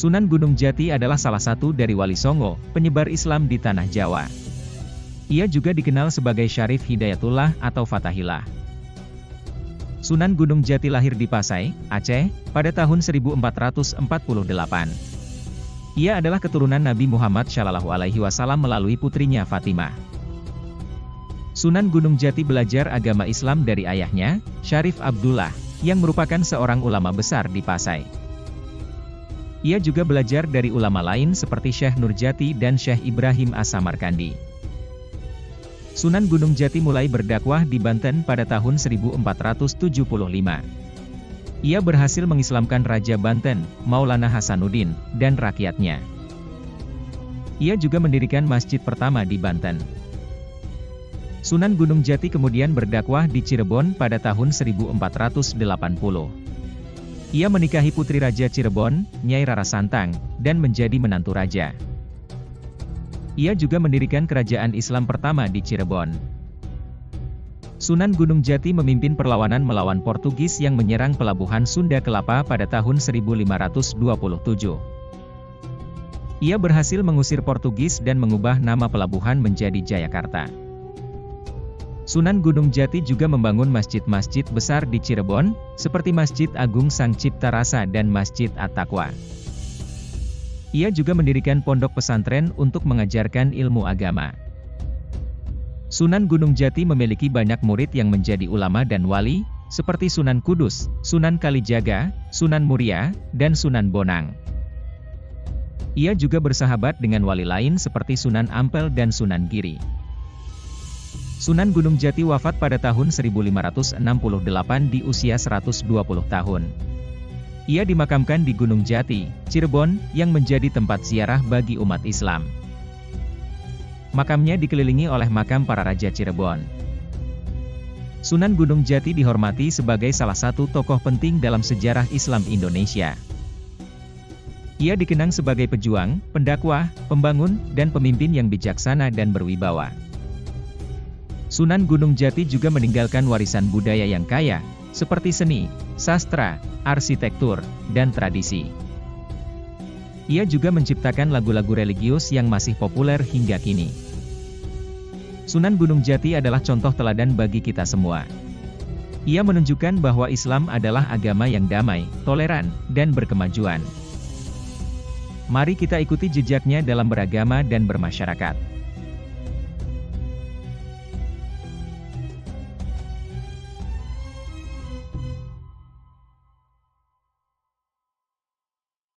Sunan Gunung Jati adalah salah satu dari wali Songo, penyebar Islam di tanah Jawa. Ia juga dikenal sebagai Syarif Hidayatullah atau Fatahillah. Sunan Gunung Jati lahir di Pasai, Aceh, pada tahun 1448. Ia adalah keturunan Nabi Muhammad Shallallahu Alaihi Wasallam melalui putrinya Fatimah. Sunan Gunung Jati belajar agama Islam dari ayahnya, Syarif Abdullah, yang merupakan seorang ulama besar di Pasai. Ia juga belajar dari ulama lain seperti Syekh Nurjati dan Syekh Ibrahim As-Samarkandi. Sunan Gunung Jati mulai berdakwah di Banten pada tahun 1475. Ia berhasil mengislamkan Raja Banten, Maulana Hasanuddin, dan rakyatnya. Ia juga mendirikan masjid pertama di Banten. Sunan Gunung Jati kemudian berdakwah di Cirebon pada tahun 1480. Ia menikahi putri Raja Cirebon, Nyai Rara Santang, dan menjadi menantu raja. Ia juga mendirikan kerajaan Islam pertama di Cirebon. Sunan Gunung Jati memimpin perlawanan melawan Portugis yang menyerang pelabuhan Sunda Kelapa pada tahun 1527. Ia berhasil mengusir Portugis dan mengubah nama pelabuhan menjadi Jayakarta. Sunan Gunung Jati juga membangun masjid-masjid besar di Cirebon, seperti Masjid Agung Sang Cipta Rasa dan Masjid At-Taqwa. Ia juga mendirikan pondok pesantren untuk mengajarkan ilmu agama. Sunan Gunung Jati memiliki banyak murid yang menjadi ulama dan wali, seperti Sunan Kudus, Sunan Kalijaga, Sunan Muria, dan Sunan Bonang. Ia juga bersahabat dengan wali lain seperti Sunan Ampel dan Sunan Giri. Sunan Gunung Jati wafat pada tahun 1568 di usia 120 tahun. Ia dimakamkan di Gunung Jati, Cirebon, yang menjadi tempat ziarah bagi umat Islam. Makamnya dikelilingi oleh makam para raja Cirebon. Sunan Gunung Jati dihormati sebagai salah satu tokoh penting dalam sejarah Islam Indonesia. Ia dikenang sebagai pejuang, pendakwah, pembangun, dan pemimpin yang bijaksana dan berwibawa. Sunan Gunung Jati juga meninggalkan warisan budaya yang kaya, seperti seni, sastra, arsitektur, dan tradisi. Ia juga menciptakan lagu-lagu religius yang masih populer hingga kini. Sunan Gunung Jati adalah contoh teladan bagi kita semua. Ia menunjukkan bahwa Islam adalah agama yang damai, toleran, dan berkemajuan. Mari kita ikuti jejaknya dalam beragama dan bermasyarakat.